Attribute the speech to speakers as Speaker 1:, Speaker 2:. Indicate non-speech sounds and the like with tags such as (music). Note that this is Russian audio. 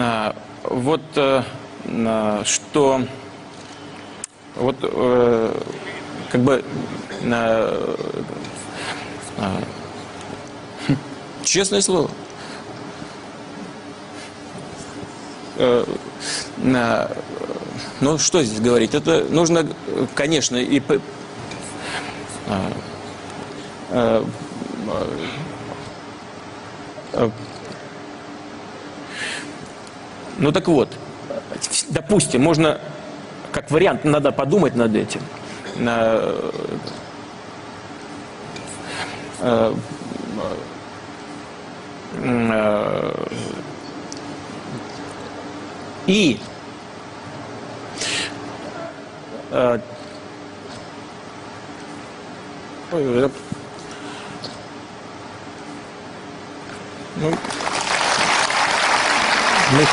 Speaker 1: А, Вот э, что вот э, как бы а, а, (laughs) честное слово. Э, Ну, что здесь говорить? Это нужно, э, конечно, и а, Ну так вот, допустим, можно, как вариант, надо подумать над этим. Э, э, И э, ну,
Speaker 2: Мы сейчас